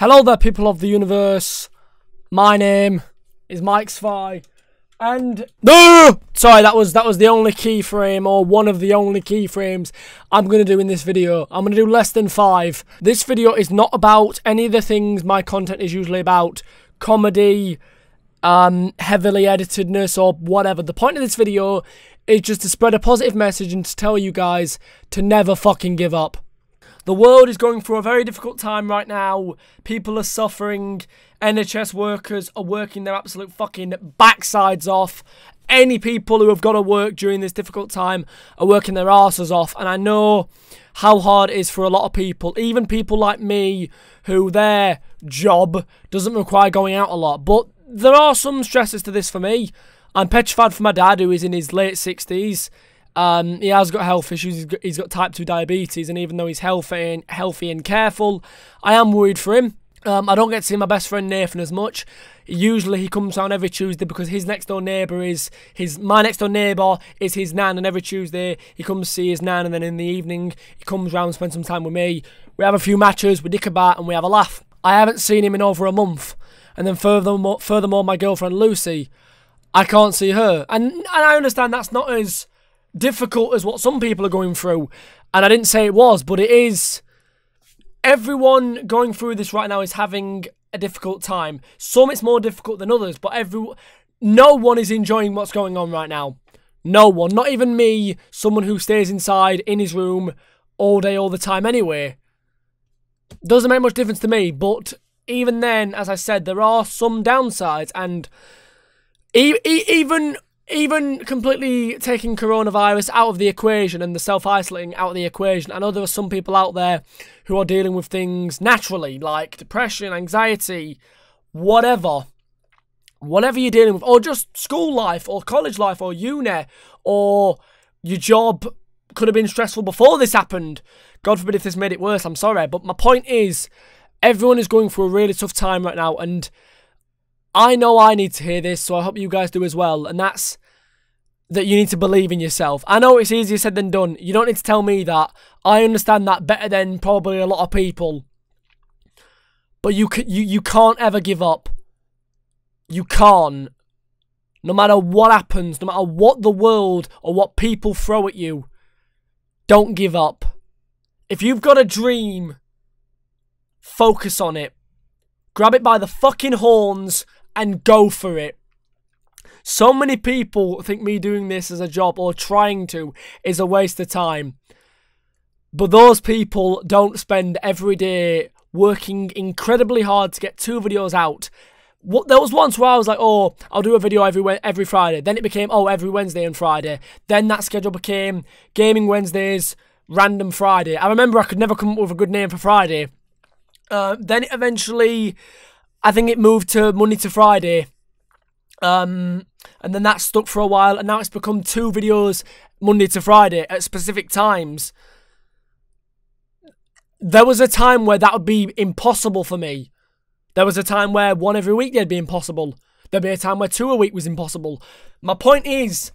Hello there, people of the universe. My name is MichSciFi, and no, sorry, that was that was the only keyframe or one of the only keyframes I'm gonna do in this video. I'm gonna do less than five. This video is not about any of the things my content is usually about, comedy, um, heavily editedness or whatever. The point of this video is just to spread a positive message and to tell you guys to never fucking give up. The world is going through a very difficult time right now. People are suffering. NHS workers are working their absolute fucking backsides off. Any people who have got to work during this difficult time are working their asses off. And I know how hard it is for a lot of people, even people like me, who their job doesn't require going out a lot. But there are some stresses to this for me. I'm petrified for my dad, who is in his late 60s. Um, he has got health issues. He's got, he's got type two diabetes, and even though he's healthy and healthy and careful, I am worried for him. Um, I don't get to see my best friend Nathan as much. Usually he comes down every Tuesday because his next door neighbour is his my next door neighbour is his nan, and every Tuesday he comes to see his nan, and then in the evening he comes round and spends some time with me. We have a few matches, we dick about, and we have a laugh. I haven't seen him in over a month, and then furthermore, furthermore, my girlfriend Lucy, I can't see her, and and I understand that's not as difficult as what some people are going through. And I didn't say it was, but it is. Everyone going through this right now is having a difficult time. Some it's more difficult than others, but every no one is enjoying what's going on right now. No one, not even me, someone who stays inside in his room all day, all the time anyway. Doesn't make much difference to me, but even then, as I said, there are some downsides, and e- e- even even completely taking coronavirus out of the equation and the self isolating out of the equation, I know there are some people out there who are dealing with things naturally, like depression, anxiety, whatever. Whatever you're dealing with, or just school life, or college life, or uni, or your job could have been stressful before this happened. God forbid if this made it worse, I'm sorry. But my point is, everyone is going through a really tough time right now, and I know I need to hear this, so I hope you guys do as well. And that's that you need to believe in yourself. I know it's easier said than done. You don't need to tell me that. I understand that better than probably a lot of people. But you can, you you can't ever give up. You can't. No matter what happens, no matter what the world or what people throw at you, don't give up. If you've got a dream, focus on it. Grab it by the fucking horns and go for it. So many people think me doing this as a job or trying to is a waste of time. But those people don't spend every day working incredibly hard to get two videos out. What there was once where I was like, oh, I'll do a video every every Friday. Then it became oh every Wednesday and Friday. Then that schedule became gaming Wednesdays, random Friday. I remember I could never come up with a good name for Friday. Uh, then it eventually, I think it moved to Monday to Friday. Um, and then that stuck for a while, and now it's become two videos Monday to Friday at specific times. There was a time where that would be impossible for me. There was a time where one every week would be impossible. There'd be a time where two a week was impossible. My point is,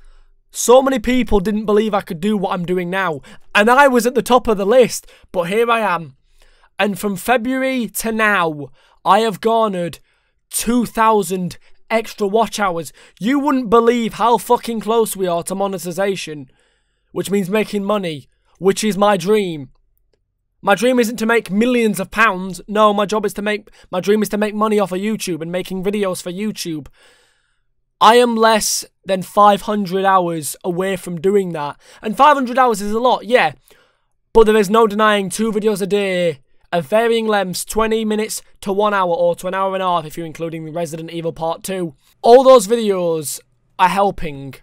so many people didn't believe I could do what I'm doing now, and I was at the top of the list, but here I am. And from February to now, I have garnered 2,000 extra watch hours. You wouldn't believe how fucking close we are to monetization, which means making money, which is my dream. My dream isn't to make millions of pounds. No, my job is to make my dream is to make money off of YouTube and making videos for YouTube. I am less than 500 hours away from doing that. And 500 hours is a lot, yeah. But there is no denying two videos a day of varying lengths 20 minutes to 1 hour or to an hour and a half if you're including Resident Evil Part 2. All those videos are helping.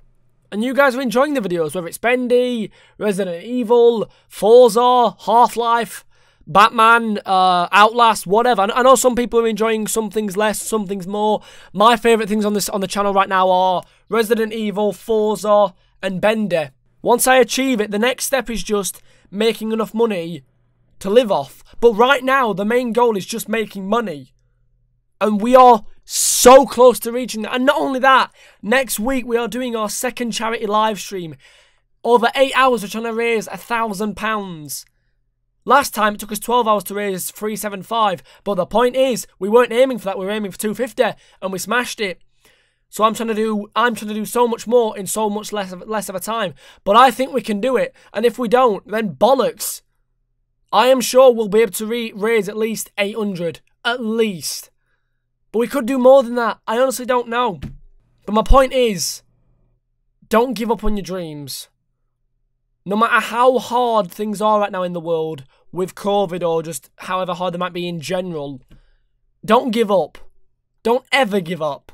And you guys are enjoying the videos, whether it's Bendy, Resident Evil, Forza, Half-Life, Batman, uh, Outlast, whatever. I know some people are enjoying some things less, some things more. My favourite things on this on the channel right now are Resident Evil, Forza, and Bendy. Once I achieve it, the next step is just making enough money to live off. But right now, the main goal is just making money. And we are so close to reaching that. And not only that, next week we are doing our second charity live stream. Over eight hours, we're trying to raise a thousand pounds. Last time it took us 12 hours to raise 375, but the point is we weren't aiming for that. We were aiming for 250 and we smashed it. So I'm trying to do I'm trying to do so much more in so much less of less of a time. But I think we can do it. And if we don't, then bollocks. I am sure we'll be able to raise at least 800 at least. But we could do more than that. I honestly don't know. But my point is don't give up on your dreams. No matter how hard things are right now in the world with COVID or just however hard they might be in general, don't give up. Don't ever give up.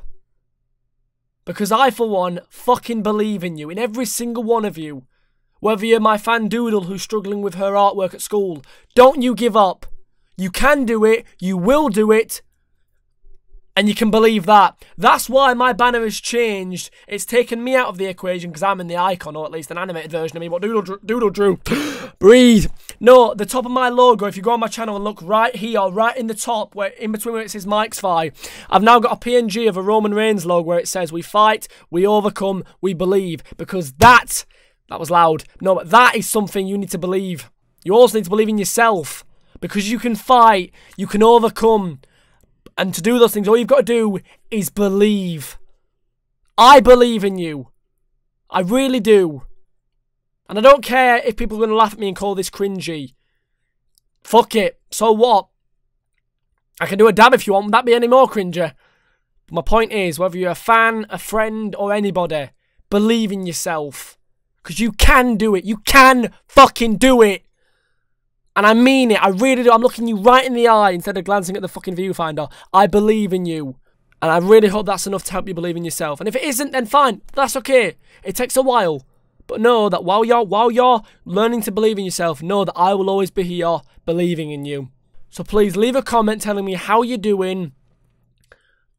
Because I, for one, fucking believe in you, in every single one of you. Whether you're my fan Doodle who's struggling with her artwork at school, don't you give up. You can do it, you will do it, and you can believe that. That's why my banner has changed. It's taken me out of the equation because I'm in the icon, or at least an animated version of me. What Doodle, Doodle drew. Breathe. No, the top of my logo, if you go on my channel and look right here, right in the top, where in between where it says MichSciFi, I've now got a PNG of a Roman Reigns logo where it says, We fight, we overcome, we believe. Because that, that was loud. No, but that is something you need to believe. You also need to believe in yourself. Because you can fight, you can overcome, and to do those things, all you've got to do is believe. I believe in you. I really do. And I don't care if people are going to laugh at me and call this cringy. Fuck it. So what? I can do a dab if you want. Would that be any more cringer? My point is, whether you're a fan, a friend, or anybody, believe in yourself. Because you can do it. You can fucking do it. And I mean it. I really do. I'm looking you right in the eye instead of glancing at the fucking viewfinder. I believe in you. And I really hope that's enough to help you believe in yourself. And if it isn't, then fine. That's okay. It takes a while. But know that while you're while you're learning to believe in yourself, know that I will always be here believing in you. So please leave a comment telling me how you're doing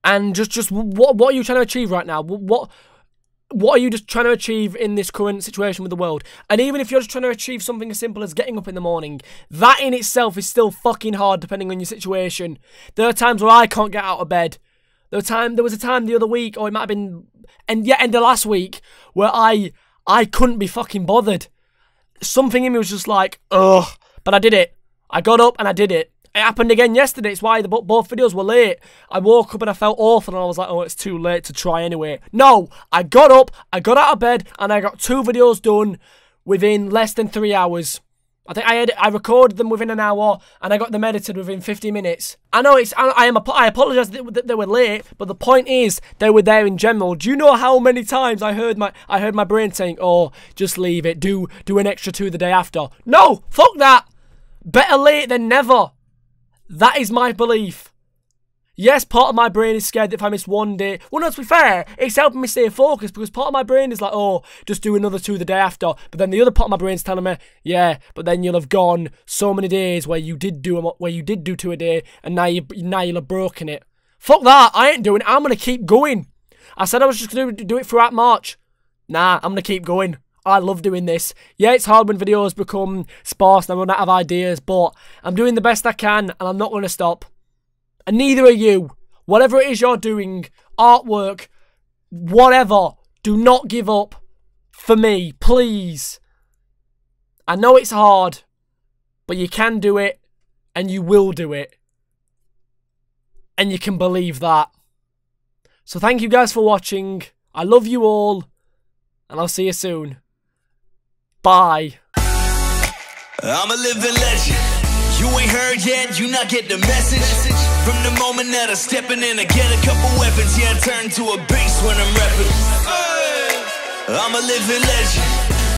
and just just what what are you trying to achieve right now? What what are you just trying to achieve in this current situation with the world? And even if you're just trying to achieve something as simple as getting up in the morning, that in itself is still fucking hard depending on your situation. There are times where I can't get out of bed. There, time, there was a time the other week, or it might have been, and yet end of last week, where I I couldn't be fucking bothered. Something in me was just like, ugh. But I did it. I got up and I did it. It happened again yesterday. It's why the, both videos were late. I woke up and I felt awful and I was like, oh, it's too late to try anyway. No, I got up, I got out of bed, and I got two videos done within less than three hours. I think I had, I recorded them within an hour and I got them edited within 50 minutes. I know it's I, I am I apologize that they were late, but the point is they were there in general. Do you know how many times I heard my I heard my brain saying, "Oh, just leave it. Do do an extra two the day after." No, fuck that. Better late than never. That is my belief. Yes, part of my brain is scared that if I miss one day, well, no, to be fair, it's helping me stay focused because part of my brain is like, oh, just do another two the day after. But then the other part of my brain is telling me, yeah, but then you'll have gone so many days where you did do where you did do two a day, and now you now you'll have broken it. Fuck that! I ain't doing it. I'm gonna keep going. I said I was just gonna do it throughout March. Nah, I'm gonna keep going. I love doing this. Yeah, it's hard when videos become sparse and I run out of ideas, but I'm doing the best I can and I'm not going to stop. And neither are you. Whatever it is you're doing, artwork, whatever, do not give up for me, please. I know it's hard, but you can do it and you will do it. And you can believe that. So thank you guys for watching. I love you all, and I'll see you soon. Bye. I'm a living legend. You ain't heard yet, you not get the message. From the moment that I'm stepping in, I get a couple weapons. Yeah, I turn to a beast when I'm rapping. I'm a living legend.